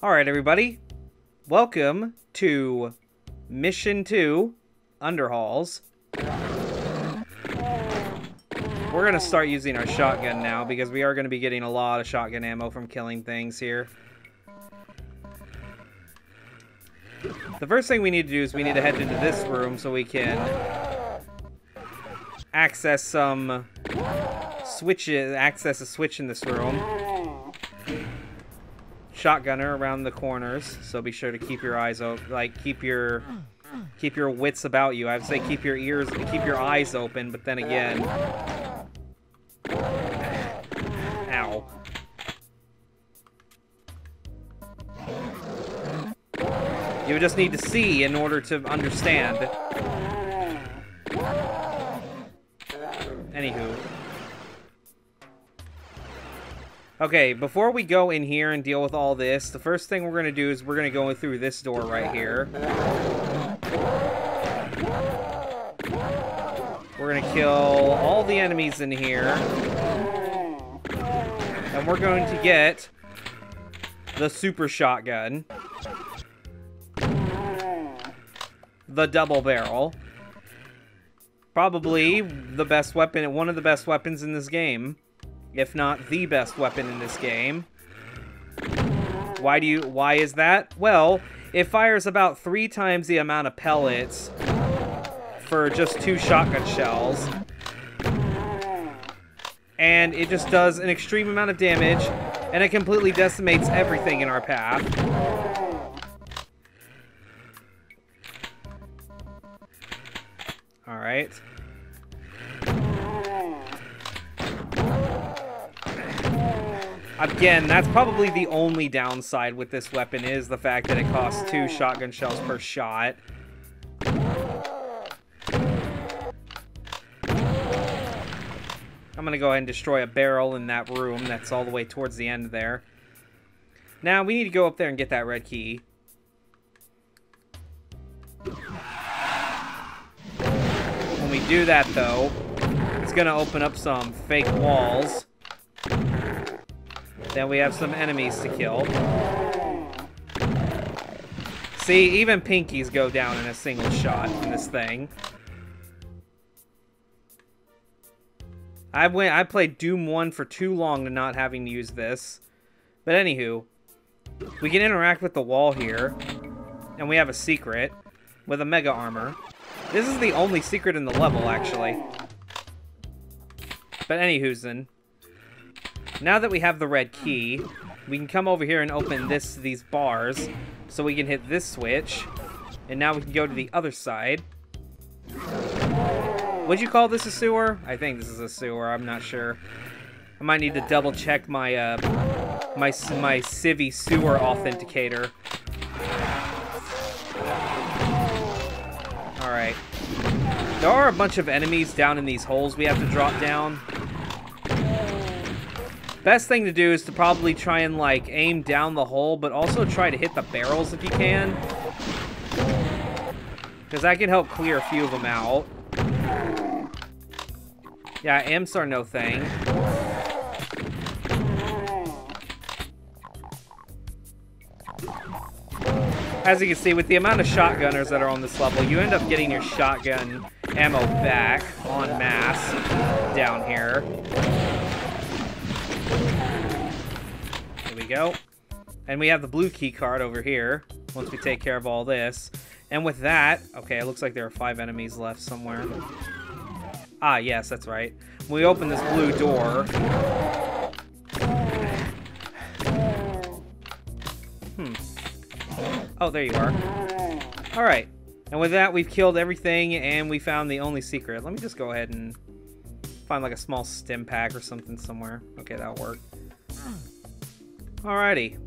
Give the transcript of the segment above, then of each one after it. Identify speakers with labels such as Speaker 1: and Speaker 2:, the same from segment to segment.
Speaker 1: Alright, everybody. Welcome to Mission 2 Underhalls. We're going to start using our shotgun now because we are going to be getting a lot of shotgun ammo from killing things here. The first thing we need to do is we need to head into this room so we can access some switches, access a switch in this room. Shotgunner around the corners, so be sure to keep your eyes open, like keep your keep your wits about you. I would say keep your ears, keep your eyes open, but then again, ow. You just need to see in order to understand. Anywho. Okay, before we go in here and deal with all this, the first thing we're going to do is we're going to go through this door right here. We're going to kill all the enemies in here. And we're going to get the super shotgun. The double barrel. Probably the best weapon, one of the best weapons in this game if not the best weapon in this game. Why do you why is that? Well, it fires about 3 times the amount of pellets for just two shotgun shells. And it just does an extreme amount of damage and it completely decimates everything in our path. All Again, that's probably the only downside with this weapon is the fact that it costs two shotgun shells per shot. I'm going to go ahead and destroy a barrel in that room that's all the way towards the end there. Now, we need to go up there and get that red key. When we do that, though, it's going to open up some fake walls. Then we have some enemies to kill. See, even pinkies go down in a single shot in this thing. I went. I played Doom 1 for too long to not having to use this. But anywho, we can interact with the wall here. And we have a secret with a mega armor. This is the only secret in the level, actually. But anywho's now that we have the red key, we can come over here and open this these bars. So we can hit this switch. And now we can go to the other side. Would you call this a sewer? I think this is a sewer. I'm not sure. I might need to double check my uh, my my Civvie sewer authenticator. All right. There are a bunch of enemies down in these holes we have to drop down. Best thing to do is to probably try and, like, aim down the hole, but also try to hit the barrels if you can. Because that can help clear a few of them out. Yeah, imps are no thing. As you can see, with the amount of shotgunners that are on this level, you end up getting your shotgun ammo back on mass down here. Go. And we have the blue key card over here, once we take care of all this. And with that, okay, it looks like there are five enemies left somewhere. Ah, yes, that's right. When we open this blue door... Hmm. Oh, there you are. Alright. And with that, we've killed everything, and we found the only secret. Let me just go ahead and find like a small stim pack or something somewhere. Okay, that'll work. Alrighty.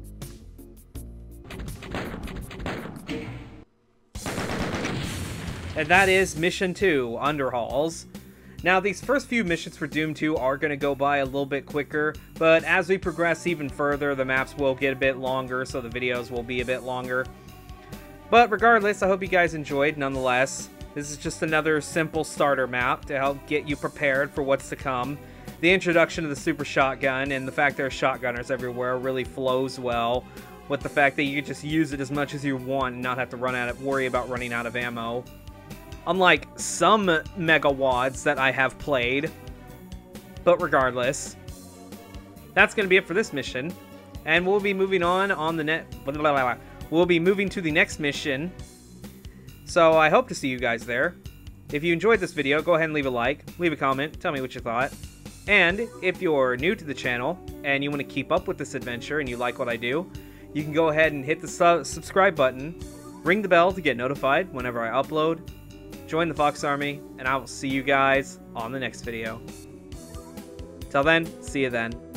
Speaker 1: And that is Mission 2, Underhalls. Now, these first few missions for Doom 2 are going to go by a little bit quicker, but as we progress even further, the maps will get a bit longer, so the videos will be a bit longer. But regardless, I hope you guys enjoyed nonetheless. This is just another simple starter map to help get you prepared for what's to come the introduction of the super shotgun and the fact there are shotgunners everywhere really flows well with the fact that you just use it as much as you want and not have to run out of worry about running out of ammo. Unlike some megawads that I have played. But regardless, that's going to be it for this mission. And we'll be moving on on the net. We'll be moving to the next mission. So I hope to see you guys there. If you enjoyed this video, go ahead and leave a like, leave a comment, tell me what you thought. And if you're new to the channel and you want to keep up with this adventure and you like what I do, you can go ahead and hit the su subscribe button, ring the bell to get notified whenever I upload, join the Fox Army, and I will see you guys on the next video. Till then, see you then.